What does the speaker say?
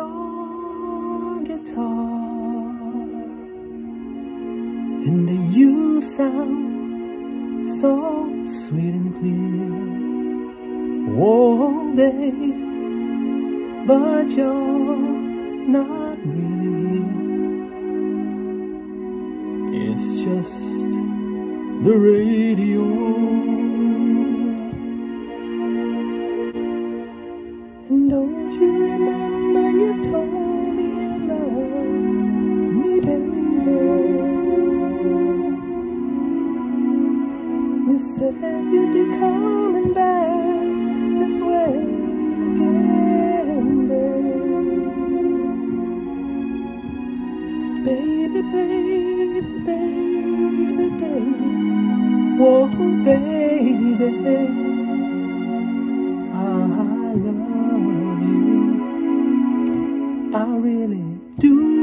your guitar and you sound so sweet and clear. Oh, babe, but you're not really. It's just the radio. Said you'd be coming back this way again, babe. Baby, baby, baby, baby. Whoa, baby. I love you. I really do.